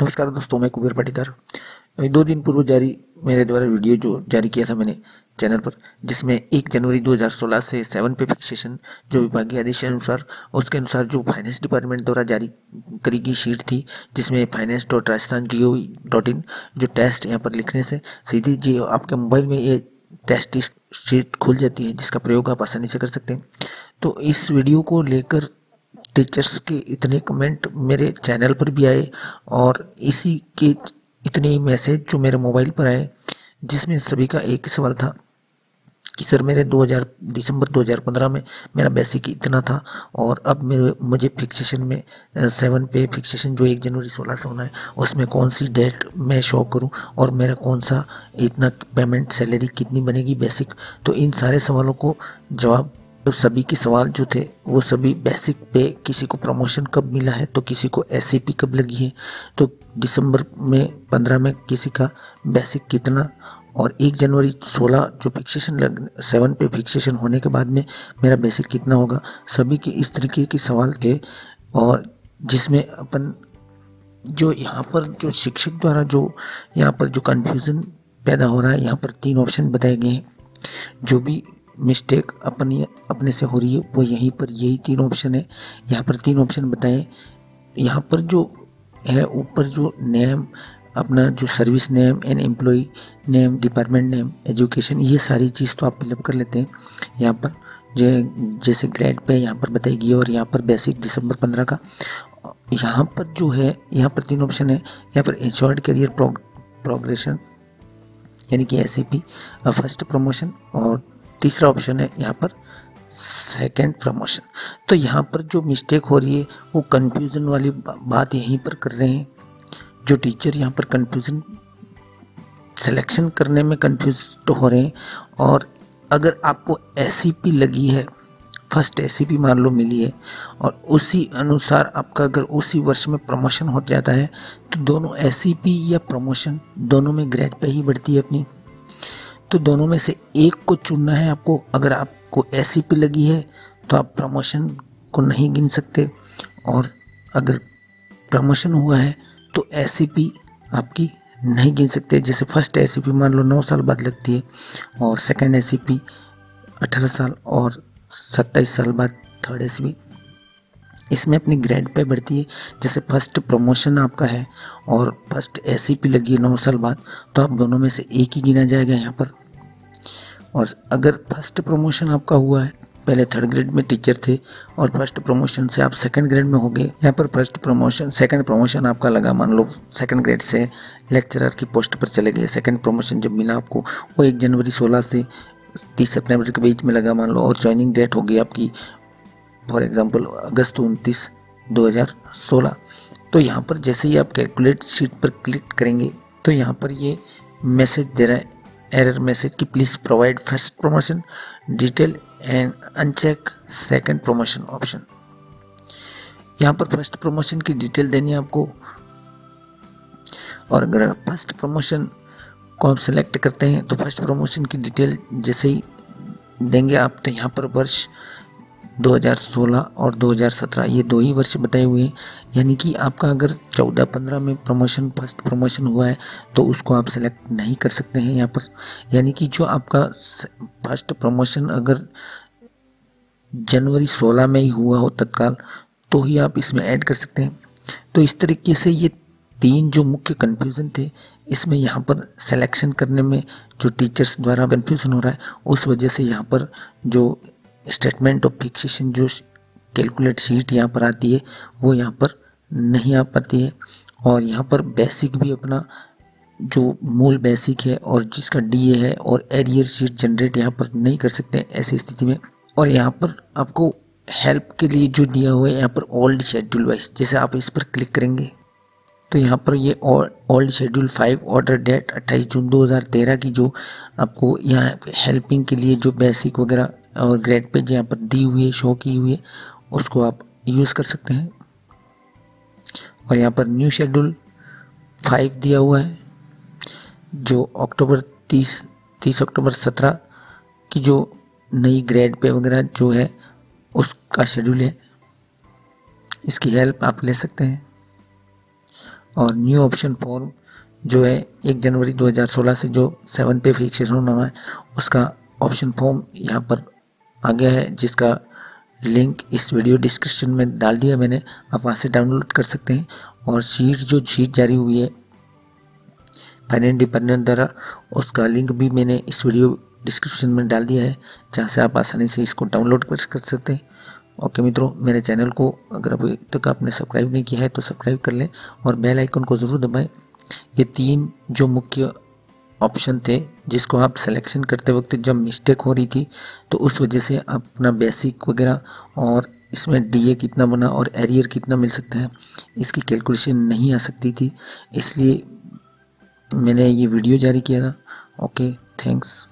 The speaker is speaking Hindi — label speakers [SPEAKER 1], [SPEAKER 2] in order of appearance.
[SPEAKER 1] नमस्कार दोस्तों, मैं कुबेर पाटीदार। दो दिन पूर्व जारी मेरे द्वारा वीडियो जो जारी किया था मैंने चैनल पर, जिसमें एक जनवरी 2016 से सेवन पे फिक्सेशन जो विभागीय आदेश अनुसार, उसके अनुसार जो फाइनेंस डिपार्टमेंट द्वारा जारी करी गई शीट थी, जिसमें finance dot Rajasthan G O dot in जो टेस्ट यहाँ पर लिखने से सीधी जी आपके मोबाइल में ये टेस्ट शीट खुल जाती है, जिसका प्रयोग आप आसानी से कर सकते हैं। तो इस वीडियो को लेकर टीचर्स के इतने कमेंट मेरे चैनल पर भी आए और इसी के इतने ही मैसेज जो मेरे मोबाइल पर आए, जिसमें सभी का एक ही सवाल था कि सर मेरे 2000 दिसंबर 2015 में मेरा बेसिक इतना था और अब मेरे, मुझे फिक्सेशन में सेवन पे फिक्सेशन जो एक जनवरी सोलह से होना है उसमें कौन सी डेट मैं शो करूँ और मेरा कौन सा इतना पेमेंट सैलरी कितनी बनेगी बेसिक तो इन सारे सवालों को जवाब तो सभी के सवाल जो थे, वो सभी बेसिक पे किसी को प्रमोशन कब मिला है? तो किसी को एस कब लगी है? तो दिसंबर में, पंद्रह में किसी का बेसिक कितना? और एक जनवरी सोलह जो फिक्सेशन लग सेवन पे फिक्सेशन होने के बाद में मेरा बेसिक कितना होगा? सभी के इस तरीके के सवाल थे और जिसमें अपन जो यहाँ पर जो शिक्षक द्वारा जो यहाँ पर जो कन्फ्यूज़न पैदा हो रहा है, यहाँ पर तीन ऑप्शन बताए गए हैं। जो भी मिस्टेक अपनी, अपने से हो रही है। वो यहीं पर, यही तीन ऑप्शन है। यहाँ पर तीन ऑप्शन बताए। यहाँ पर जो है, ऊपर जो नेम अपना जो service name and employee name department name education ये सारी चीज़ तो आप फिलअप कर लेते हैं। यहाँ पर जो जैसे ग्रेड पे यहाँ पर बताएगी और यहाँ पर बेसिक दिसंबर पंद्रह का। यहाँ पर जो है, यहाँ पर तीन ऑप्शन है। यहाँ पर एच करियर प्रोग्रेशन यानी कि एस फ़र्स्ट प्रमोशन और तीसरा ऑप्शन है यहाँ पर सेकेंड प्रमोशन तो यहाँ पर जो मिस्टेक हो रही है, वो कंफ्यूजन वाली बात यहीं पर कर रहे हैं। जो टीचर यहाँ पर कंफ्यूजन सिलेक्शन करने में कंफ्यूज तो हो रहे हैं और अगर आपको एस लगी है फ़र्स्ट एस मान लो मिली है और उसी अनुसार आपका अगर उसी वर्ष में प्रमोशन हो जाता है तो दोनों एस या प्रमोशन दोनों में ग्रेड पे ही बढ़ती है अपनी। तो दोनों में से एक को चुनना है आपको। अगर आपको एस लगी है तो आप प्रमोशन को नहीं गिन सकते। और अगर प्रमोशन हुआ है तो एस आपकी नहीं गिन सकते। जैसे फ़र्स्ट एस मान लो नौ साल बाद लगती है, और सेकंड एस अठारह साल और सत्ताईस साल बाद, थर्ड एस इसमें अपनी ग्रेड पे बढ़ती है। जैसे फ़र्स्ट प्रमोशन आपका है और फ़र्स्ट एस लगी है नौ साल बाद तो आप दोनों में से एक ही गिना जाएगा यहाँ पर। और अगर फ़र्स्ट प्रमोशन आपका हुआ है, पहले थर्ड ग्रेड में टीचर थे और फ़र्स्ट प्रमोशन से आप सेकंड ग्रेड में हो गए, यहाँ पर फ़र्स्ट प्रमोशन सेकंड प्रमोशन आपका लगा। मान लो सेकंड ग्रेड से लेक्चरर की पोस्ट पर चले गए सेकंड प्रमोशन जब मिला आपको, वो एक जनवरी सोलह से तीस सितंबर के बीच में लगा। मान लो और ज्वाइनिंग डेट होगी आपकी फॉर एग्जांपल अगस्त उनतीस 2016 तो यहाँ पर जैसे ही आप कैलकुलेट शीट पर क्लिक करेंगे तो यहाँ पर ये मैसेज दे रहा है। एरर मैसेज कि please provide first promotion detail and uncheck second promotion option यहाँ पर फ़र्स्ट प्रमोशन की डिटेल देनी है आपको। और अगर फ़र्स्ट प्रमोशन को आप सेलेक्ट करते हैं तो फ़र्स्ट प्रमोशन की डिटेल जैसे ही देंगे आप तो यहाँ पर वर्ष 2016 और 2017 ये दो ही वर्ष बताए हुए हैं। यानी कि आपका अगर 14-15 में प्रमोशन फ़र्स्ट प्रमोशन हुआ है तो उसको आप सेलेक्ट नहीं कर सकते हैं यहाँ पर। यानी कि जो आपका फ़र्स्ट प्रमोशन अगर जनवरी 16 में ही हुआ हो तत्काल तो ही आप इसमें ऐड कर सकते हैं। तो इस तरीके से ये तीन जो मुख्य कन्फ्यूज़न थे, इसमें यहाँ पर सिलेक्शन करने में जो टीचर्स द्वारा कन्फ्यूज़न हो रहा है, उस वजह से यहाँ पर जो स्टेटमेंट ऑफ़ फिक्सेशन जो कैलकुलेट सीट यहाँ पर आती है, वो यहाँ पर नहीं आ पाती है। और यहाँ पर बेसिक भी अपना जो मूल बेसिक है और जिसका डीए है और एरियर शीट जनरेट यहाँ पर नहीं कर सकते ऐसी स्थिति में। और यहाँ पर आपको हेल्प के लिए जो दिया हुआ है, यहाँ पर ओल्ड शेड्यूल वाइज जैसे आप इस पर क्लिक करेंगे तो यहाँ पर ये old schedule five order date 28 June 2013 की जो आपको यहाँ हेल्पिंग के लिए जो बेसिक वगैरह और ग्रेड पेज यहाँ पर दी हुई है शो की हुई है, उसको आप यूज़ कर सकते हैं। और यहाँ पर न्यू शेड्यूल फाइव दिया हुआ है, जो अक्टूबर तीस तीस अक्टूबर सत्रह की जो नई ग्रेड पे वगैरह जो है, उसका शेड्यूल है। इसकी हेल्प आप ले सकते हैं। और न्यू ऑप्शन फॉर्म जो है, एक जनवरी 2016 से जो सेवन पे फिक्सेशन होना है, उसका ऑप्शन फॉर्म यहाँ पर आ गया है, जिसका लिंक इस वीडियो डिस्क्रिप्शन में डाल दिया मैंने। आप वहाँ से डाउनलोड कर सकते हैं। और शीट जो शीट जारी हुई है फाइनेंस डिपार्टमेंट द्वारा, उसका लिंक भी मैंने इस वीडियो डिस्क्रिप्शन में डाल दिया है, जहाँ से आप आसानी से इसको डाउनलोड कर सकते हैं। ओके मित्रों, मेरे चैनल को अगर अभी तक आपने सब्सक्राइब नहीं किया है तो सब्सक्राइब कर लें और बेल आइकन को ज़रूर दबाएँ। ये तीन जो मुख्य ऑप्शन थे, जिसको आप सिलेक्शन करते वक्त जब मिस्टेक हो रही थी तो उस वजह से आप अपना बेसिक वगैरह और इसमें डीए कितना बना और एरियर कितना मिल सकता है, इसकी कैलकुलेशन नहीं आ सकती थी। इसलिए मैंने ये वीडियो जारी किया था। Okay thanks